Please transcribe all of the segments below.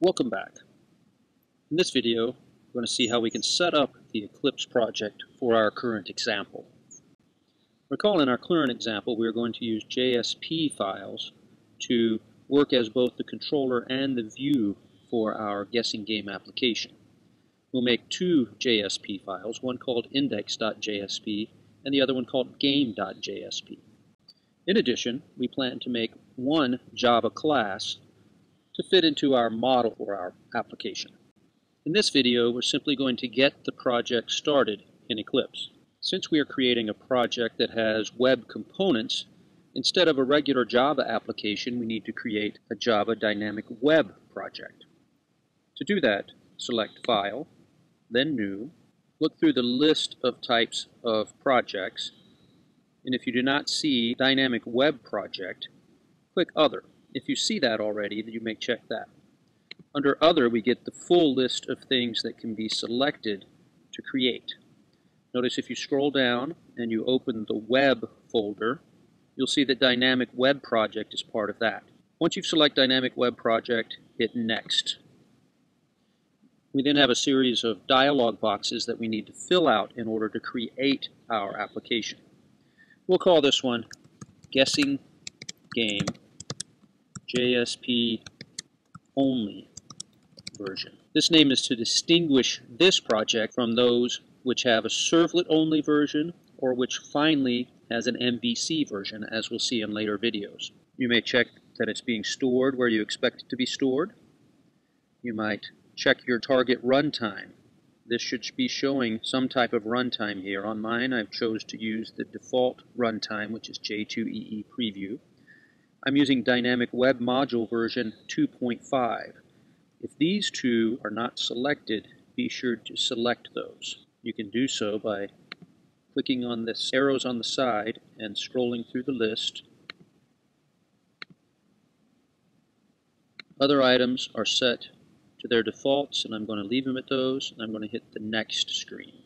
Welcome back. In this video, we're going to see how we can set up the Eclipse project for our current example. Recall in our current example, we are going to use JSP files to work as both the controller and the view for our guessing game application. We'll make two JSP files, one called index.jsp and the other one called game.jsp. In addition, we plan to make one Java class to fit into our model for our application. In this video, we're simply going to get the project started in Eclipse. Since we are creating a project that has web components, instead of a regular Java application, we need to create a Java Dynamic Web project. To do that, select File, then New, look through the list of types of projects, and if you do not see Dynamic Web Project, click Other. If you see that already, you may check that. Under Other, we get the full list of things that can be selected to create. Notice if you scroll down and you open the Web folder, you'll see that Dynamic Web Project is part of that. Once you've selected Dynamic Web Project, hit Next. We then have a series of dialog boxes that we need to fill out in order to create our application. We'll call this one Guessing Game JSP Only version. This name is to distinguish this project from those which have a servlet-only version or which finally has an MVC version, as we'll see in later videos. You may check that it's being stored where you expect it to be stored. You might check your target runtime. This should be showing some type of runtime here. On mine, I've chose to use the default runtime, which is J2EE Preview. I'm using Dynamic Web Module version 2.5. If these two are not selected, be sure to select those. You can do so by clicking on the arrows on the side and scrolling through the list. Other items are set to their defaults, and I'm going to leave them at those, and I'm going to hit the Next screen.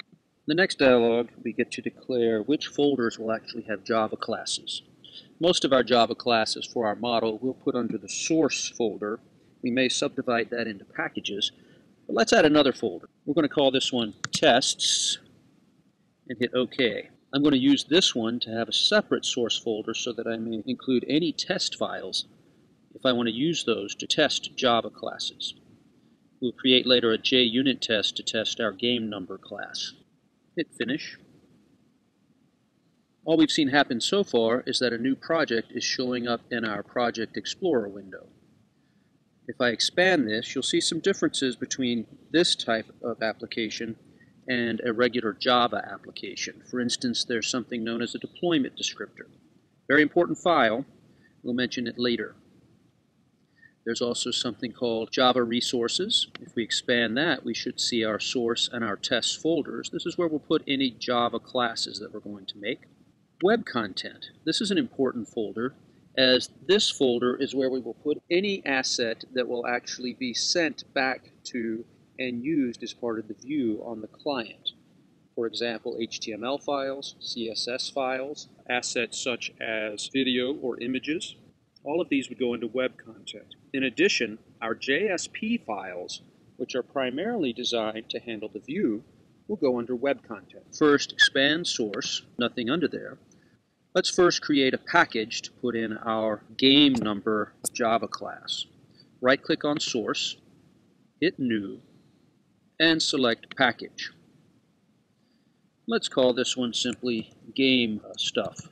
In the next dialog, we get to declare which folders will actually have Java classes. Most of our Java classes for our model we'll put under the source folder. We may subdivide that into packages, but let's add another folder. We're going to call this one tests and hit OK. I'm going to use this one to have a separate source folder so that I may include any test files if I want to use those to test Java classes. We'll create later a JUnit test to test our game number class. Hit Finish. All we've seen happen so far is that a new project is showing up in our Project Explorer window. If I expand this, you'll see some differences between this type of application and a regular Java application. For instance, there's something known as a deployment descriptor. Very important file. We'll mention it later. There's also something called Java Resources. If we expand that, we should see our source and our test folders. This is where we'll put any Java classes that we're going to make. Web Content. This is an important folder as this folder is where we will put any asset that will actually be sent back to and used as part of the view on the client. For example, HTML files, CSS files, assets such as video or images. All of these would go into web content. In addition, our JSP files, which are primarily designed to handle the view, will go under web content. First, expand source, nothing under there. Let's first create a package to put in our game number Java class. Right click on source, hit new, and select package. Let's call this one simply game stuff.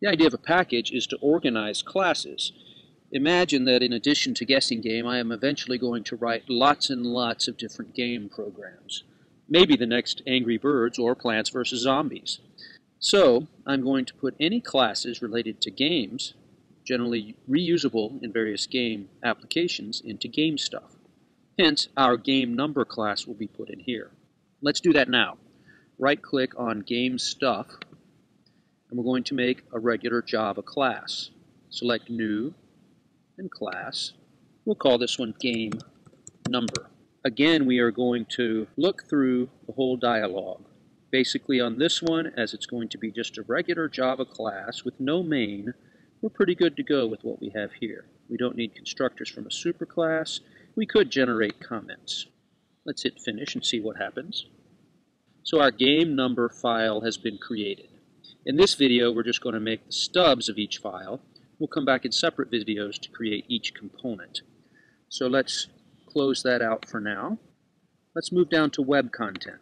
The idea of a package is to organize classes. Imagine that in addition to guessing game, I am eventually going to write lots and lots of different game programs. Maybe the next Angry Birds or Plants vs. Zombies. So I'm going to put any classes related to games, generally reusable in various game applications, into game stuff. Hence, our game number class will be put in here. Let's do that now. Right click on game stuff, and we're going to make a regular Java class. Select new and class. We'll call this one game number. Again, we are going to look through the whole dialog. Basically on this one, as it's going to be just a regular Java class with no main, we're pretty good to go with what we have here. We don't need constructors from a superclass. We could generate comments. Let's hit finish and see what happens. So our game number file has been created. In this video, we're just going to make the stubs of each file. We'll come back in separate videos to create each component. So let's close that out for now. Let's move down to web content.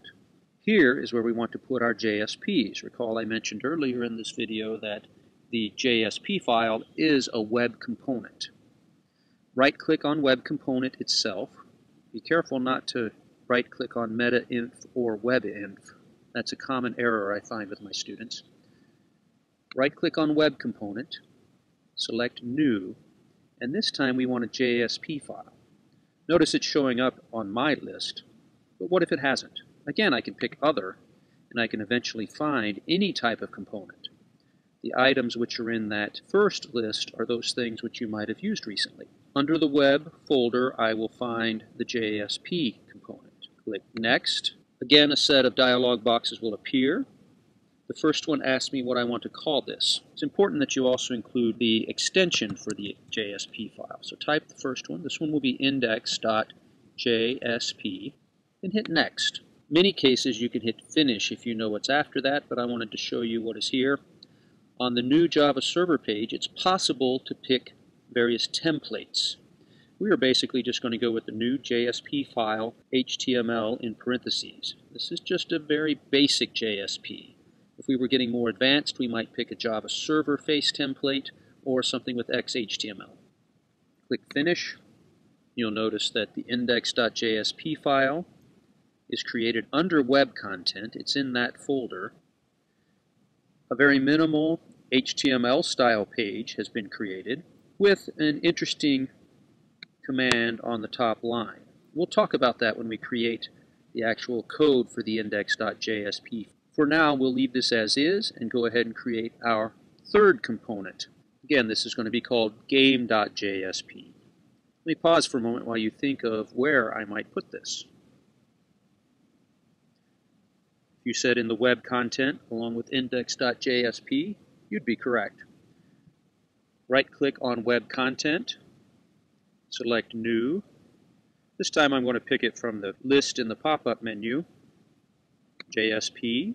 Here is where we want to put our JSPs. Recall I mentioned earlier in this video that the JSP file is a web component. Right-click on web component itself. Be careful not to right-click on meta-inf or web-inf. That's a common error I find with my students. Right-click on web component, select new, and this time we want a JSP file. Notice it's showing up on my list, but what if it hasn't? Again, I can pick Other, and I can eventually find any type of component. The items which are in that first list are those things which you might have used recently. Under the Web folder, I will find the JSP component. Click Next. Again, a set of dialog boxes will appear. The first one asks me what I want to call this. It's important that you also include the extension for the JSP file. So type the first one. This one will be index.jsp and hit Next many cases you can hit finish if you know what's after that, but I wanted to show you what is here. On the new Java server page, it's possible to pick various templates. We are basically just going to go with the new JSP file, HTML in parentheses. This is just a very basic JSP. If we were getting more advanced, we might pick a Java server face template or something with XHTML. Click Finish. You'll notice that the index.jsp file is created under web content. It's in that folder. A very minimal HTML style page has been created with an interesting command on the top line. We'll talk about that when we create the actual code for the index.jsp. For now, we'll leave this as is and go ahead and create our third component. Again, this is going to be called game.jsp. Let me pause for a moment while you think of where I might put this. If you said in the web content along with index.jsp, you'd be correct. Right-click on web content, select new. This time I'm going to pick it from the list in the pop-up menu, JSP.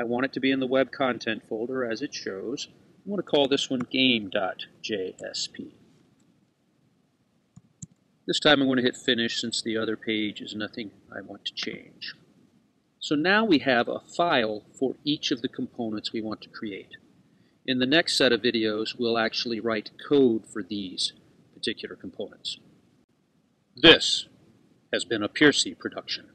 I want it to be in the web content folder as it shows. I want to call this one game.jsp. This time I'm going to hit finish since the other page is nothing I want to change. So now we have a file for each of the components we want to create. In the next set of videos, we'll actually write code for these particular components. This has been a Piercy production.